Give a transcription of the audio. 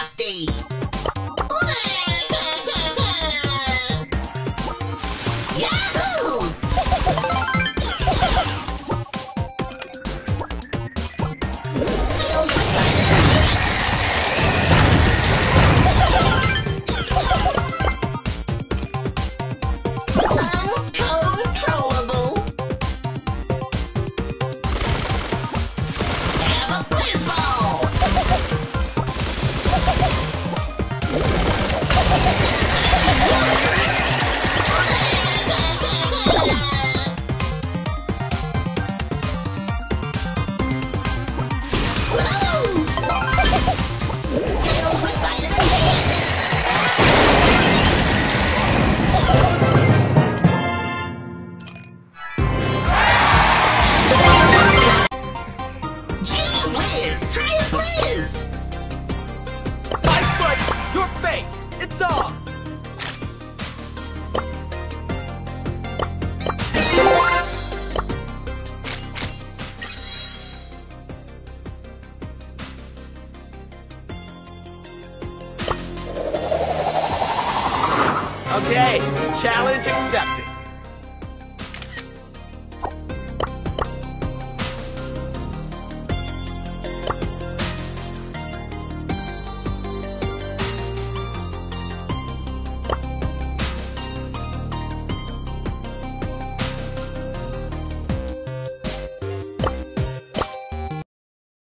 Frosty! Gee whiz, try a whiz. My foot! Your face! It's on! Okay, challenge accepted.